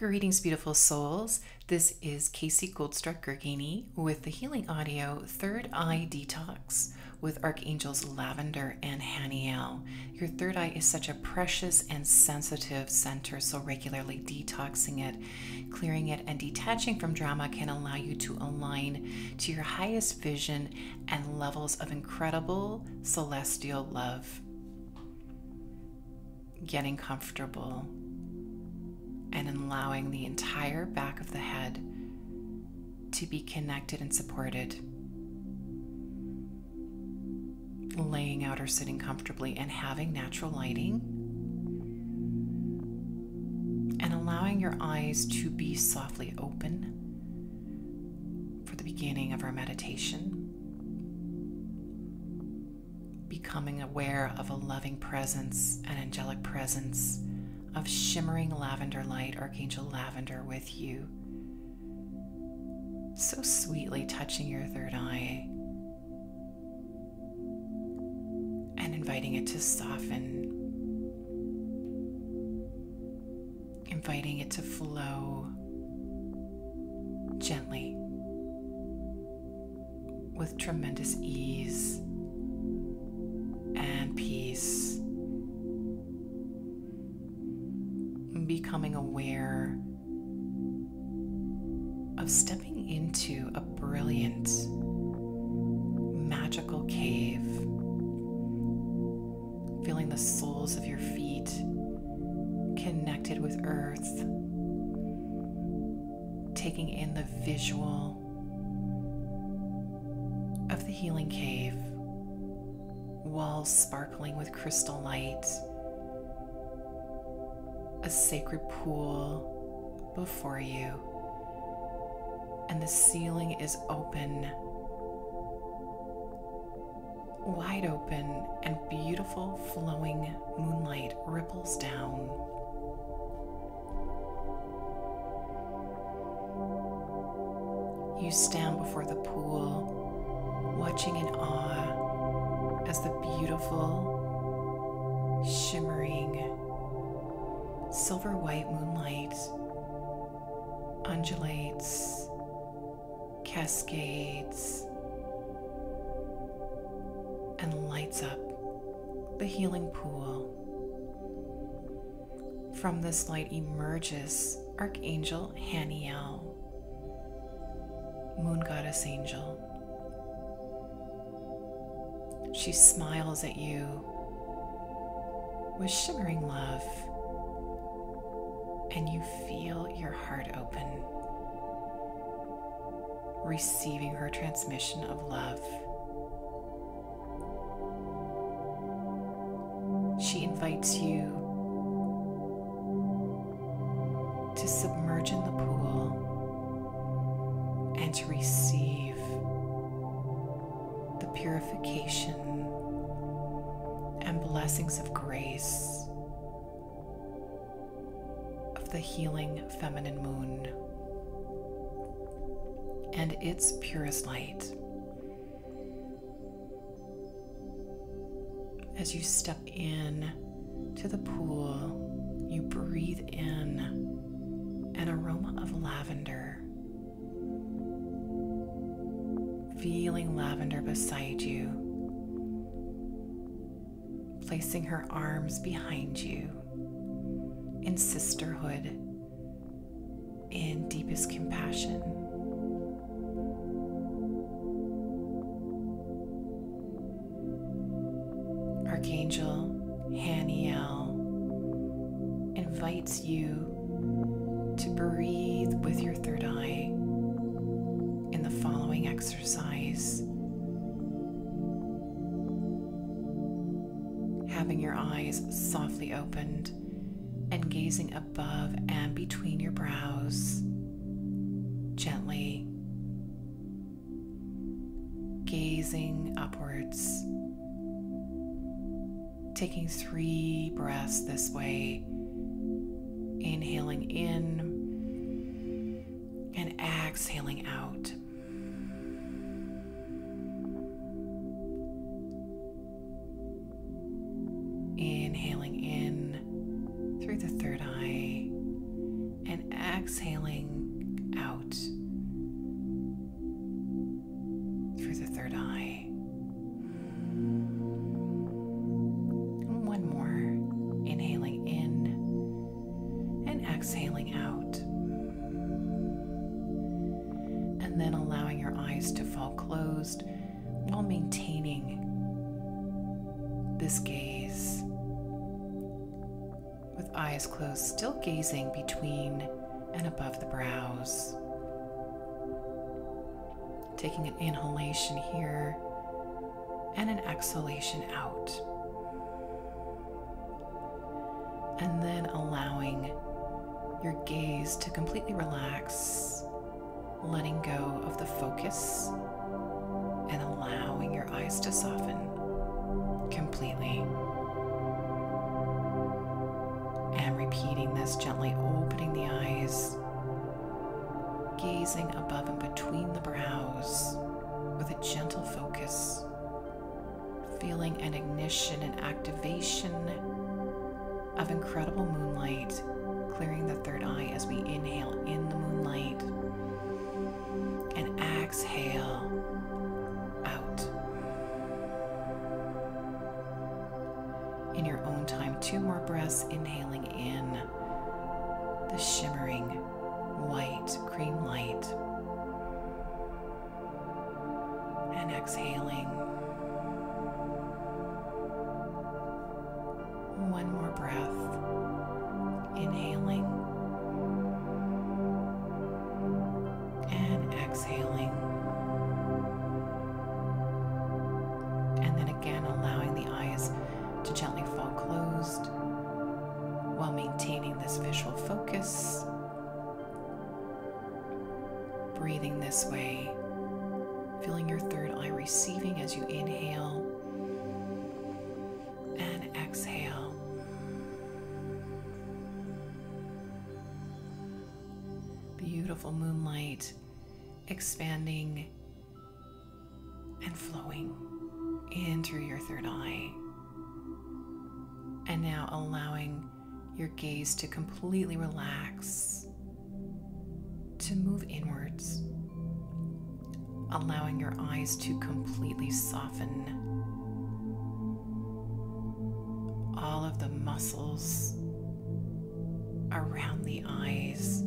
Greetings, beautiful souls. This is Casey Goldstruck Gergini with the Healing Audio Third Eye Detox with Archangels Lavender and Haniel. Your third eye is such a precious and sensitive center, so regularly detoxing it, clearing it, and detaching from drama can allow you to align to your highest vision and levels of incredible celestial love. Getting comfortable and allowing the entire back of the head to be connected and supported. Laying out or sitting comfortably and having natural lighting. And allowing your eyes to be softly open for the beginning of our meditation. Becoming aware of a loving presence, an angelic presence of shimmering lavender light, Archangel Lavender, with you. So sweetly touching your third eye and inviting it to soften, inviting it to flow gently with tremendous ease pool before you, and the ceiling is open, wide open, and beautiful flowing moonlight ripples down. You stand before the pool, watching in awe as the beautiful, shimmering, silver white moonlight undulates, cascades, and lights up the healing pool. From this light emerges Archangel Haniel, Moon Goddess Angel. She smiles at you with shimmering love and you feel your heart open, receiving her transmission of love. She invites you to submerge in the pool and to receive the purification and blessings of grace the healing feminine moon and its purest light. As you step in to the pool, you breathe in an aroma of lavender. Feeling lavender beside you, placing her arms behind you in sisterhood, in deepest compassion. Archangel Haniel invites you to breathe with your third eye in the following exercise. Having your eyes softly opened above and between your brows, gently gazing upwards, taking three breaths this way, inhaling in and exhaling out. To fall closed while maintaining this gaze. With eyes closed, still gazing between and above the brows. Taking an inhalation here and an exhalation out. And then allowing your gaze to completely relax, letting go of the focus and allowing your eyes to soften completely. And repeating this gently, opening the eyes, gazing above and between the brows with a gentle focus, feeling an ignition and activation of incredible moonlight, clearing the third eye as we inhale in the moonlight exhale out. In your own time, two more breaths, inhaling in the shimmering white cream light and exhaling. One more breath, inhaling this visual focus. Breathing this way, feeling your third eye receiving as you inhale and exhale. Beautiful moonlight expanding and flowing in through your third eye. And now allowing your gaze to completely relax, to move inwards, allowing your eyes to completely soften. All of the muscles around the eyes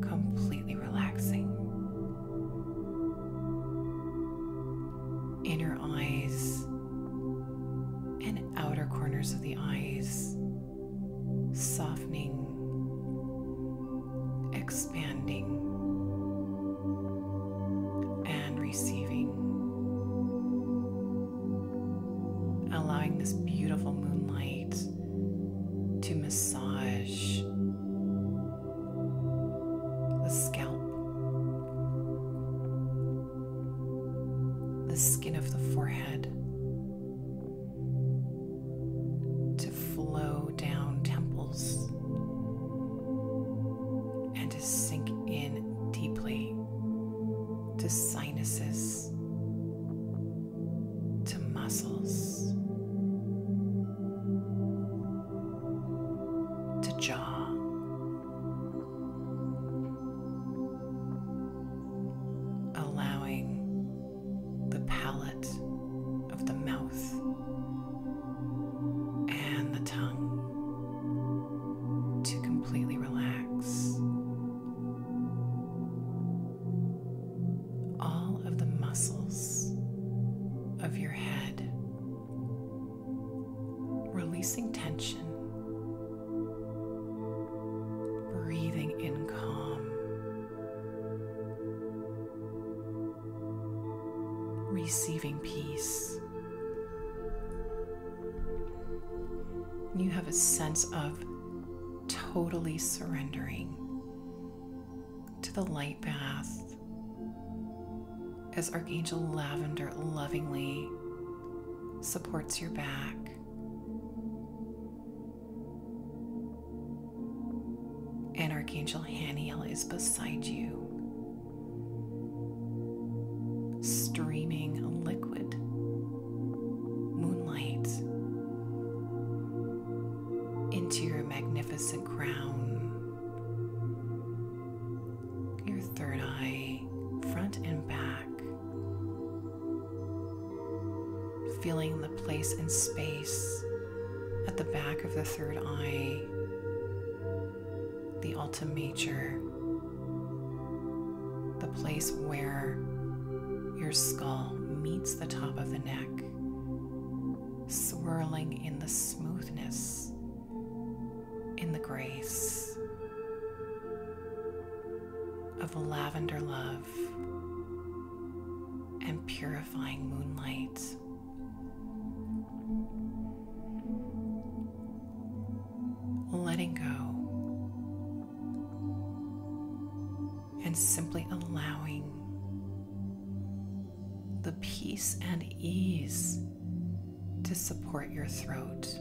completely relaxing. Inner eyes and outer corners of the eyes softening, expanding, receiving peace. You have a sense of totally surrendering to the light bath as Archangel Lavender lovingly supports your back. Third eye, front and back. Feeling the place in space at the back of the third eye, the Alta Major, the place where your skull meets the top of the neck, swirling in the smoothness, in the grace of lavender love and purifying moonlight. Letting go and simply allowing the peace and ease to support your throat,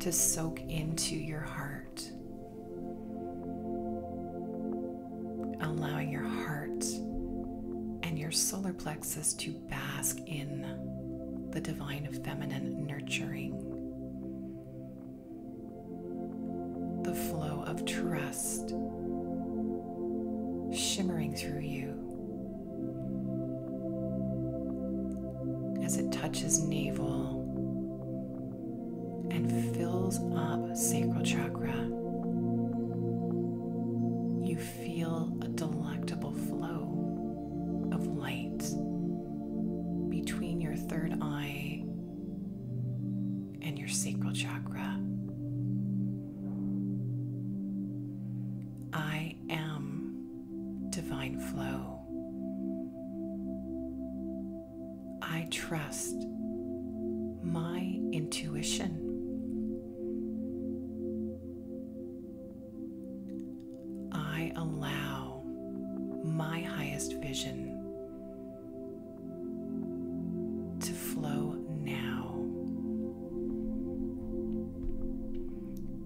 to soak into your heart, solar plexus to bask in the divine of feminine nurturing. The flow of trust shimmering through you as it touches navel and fills up sacral chakra. Allow my highest vision to flow now.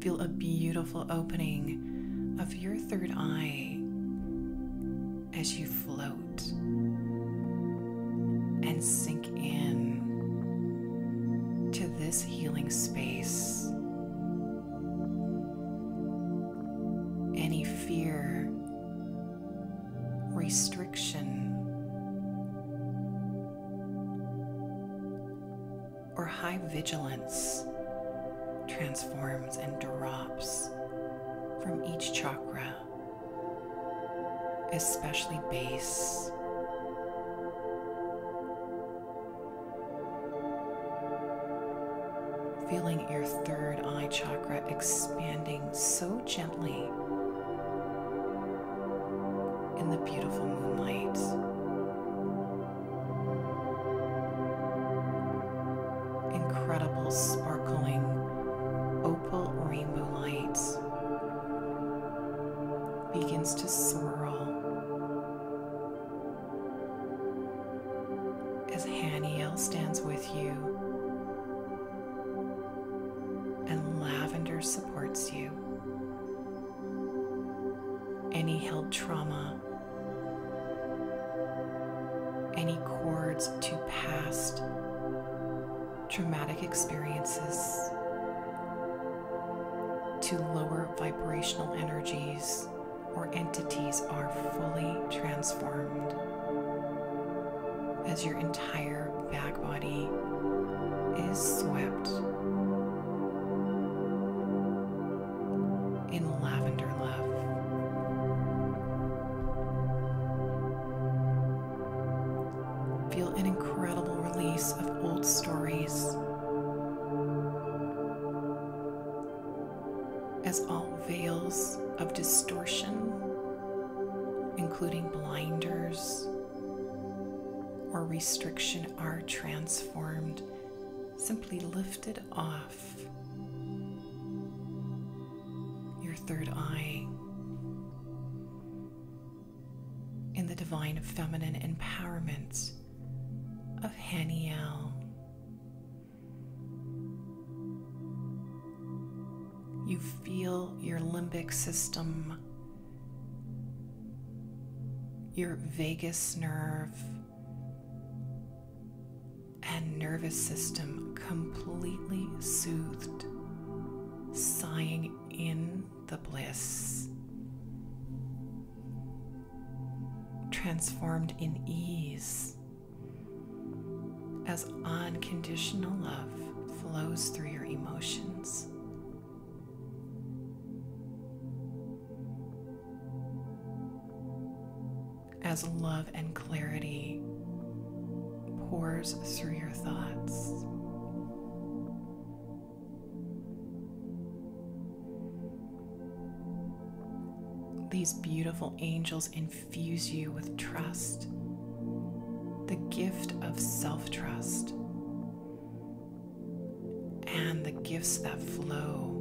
Feel a beautiful opening of your third eye as you float and sink or high vigilance transforms and drops from each chakra, especially base. Feeling your third eye chakra expanding so gently in the beautiful moonlight. As Haniel stands with you restriction, are transformed, simply lifted off your third eye in the divine feminine empowerment of Haniel. You feel your limbic system, your vagus nerve, nervous system completely soothed, sighing in the bliss, transformed in ease as unconditional love flows through your emotions. As love and clarity pours through your thoughts. These beautiful angels infuse you with trust, the gift of self trust, and the gifts that flow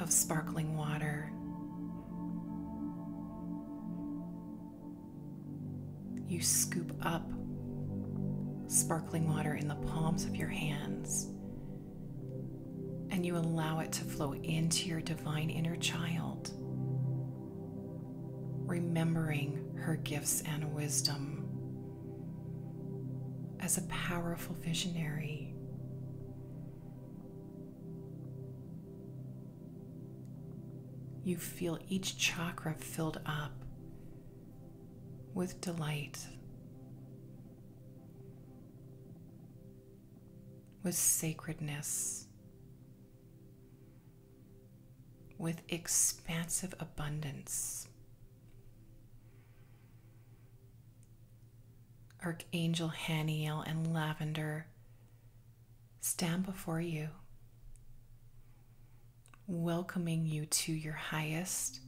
of sparkling water, you scoop up sparkling water in the palms of your hands and you allow it to flow into your divine inner child, remembering her gifts and wisdom as a powerful visionary. You feel each chakra filled up with delight, with sacredness, with expansive abundance. Archangel Haniel and Lavender stand before you, welcoming you to your highest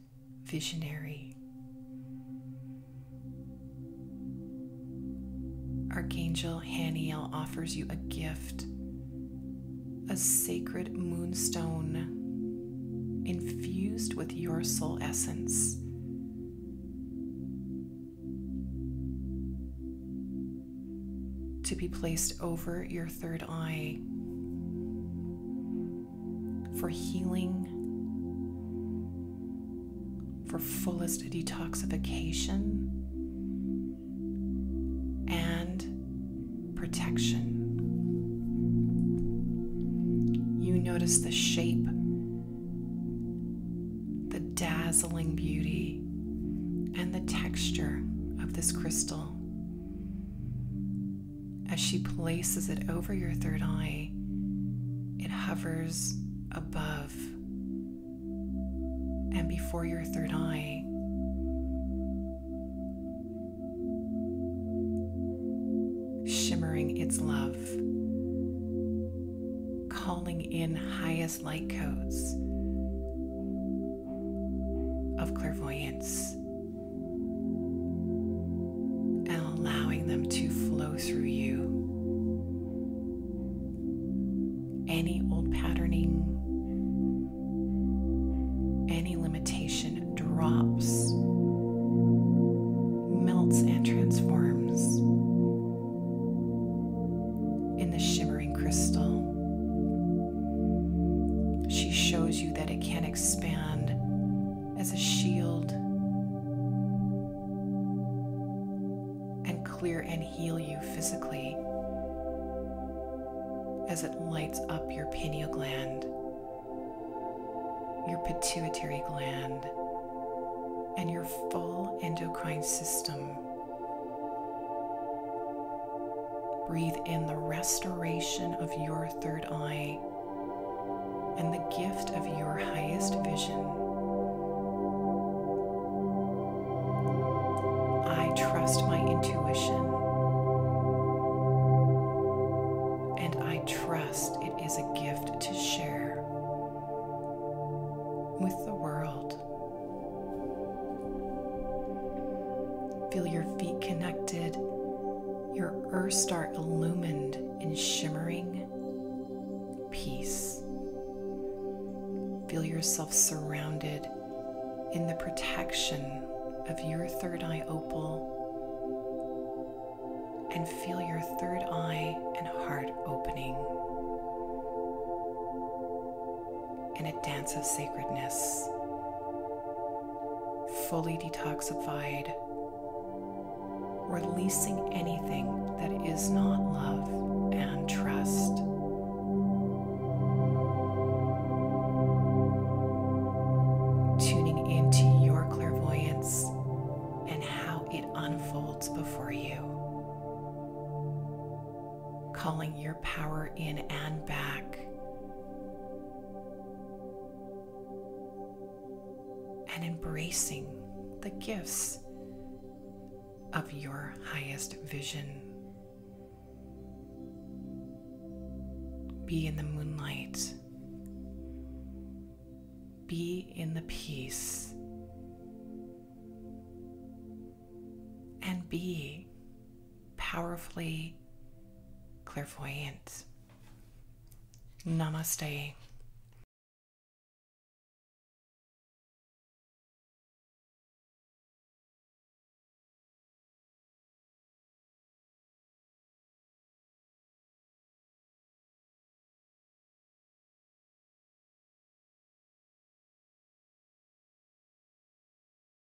visionary. Archangel Haniel offers you a gift, a sacred moonstone infused with your soul essence. To be placed over your third eye for healing, for fullest detoxification above and before your third eye. Shimmering its love, calling in highest light codes the shimmering crystal. She shows you that it can expand as a shield and clear and heal you physically as it lights up your pineal gland, your pituitary gland, and your full endocrine system. Breathe in the restoration of your third eye and the gift of your highest vision. I trust my intuition in a dance of sacredness, fully detoxified, releasing anything that is not love and trust. Be in the moonlight. Be in the peace. And be powerfully clairvoyant. Namaste.